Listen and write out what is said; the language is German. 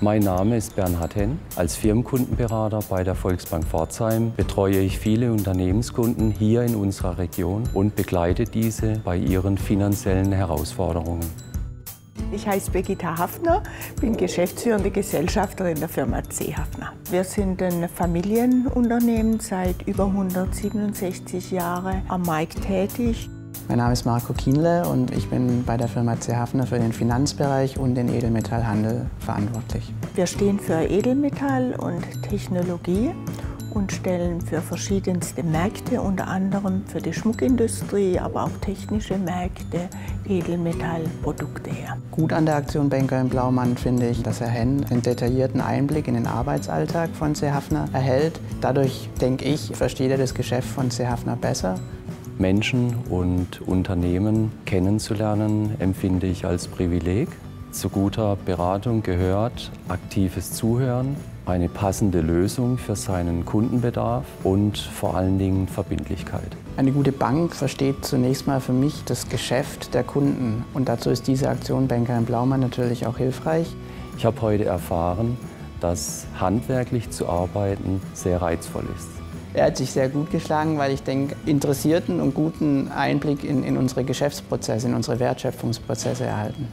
Mein Name ist Bernhard Henn. Als Firmenkundenberater bei der Volksbank Pforzheim betreue ich viele Unternehmenskunden hier in unserer Region und begleite diese bei ihren finanziellen Herausforderungen. Ich heiße Birgitta Hafner, bin geschäftsführende Gesellschafterin der Firma C. Hafner. Wir sind ein Familienunternehmen seit über 167 Jahren am Markt tätig. Mein Name ist Marco Kienle und ich bin bei der Firma C. Hafner für den Finanzbereich und den Edelmetallhandel verantwortlich. Wir stehen für Edelmetall und Technologie und stellen für verschiedenste Märkte, unter anderem für die Schmuckindustrie, aber auch technische Märkte, Edelmetallprodukte her. Gut an der Aktion Banker im Blaumann finde ich, dass Herr Henn einen detaillierten Einblick in den Arbeitsalltag von C. Hafner erhält. Dadurch, denke ich, versteht er das Geschäft von C. Hafner besser. Menschen und Unternehmen kennenzulernen, empfinde ich als Privileg. Zu guter Beratung gehört aktives Zuhören, eine passende Lösung für seinen Kundenbedarf und vor allen Dingen Verbindlichkeit. Eine gute Bank versteht zunächst mal für mich das Geschäft der Kunden und dazu ist diese Aktion Banker in Blaumann natürlich auch hilfreich. Ich habe heute erfahren, dass handwerklich zu arbeiten sehr reizvoll ist. Er hat sich sehr gut geschlagen, weil ich denke, interessierten und guten Einblick in, in unsere Geschäftsprozesse, in unsere Wertschöpfungsprozesse erhalten.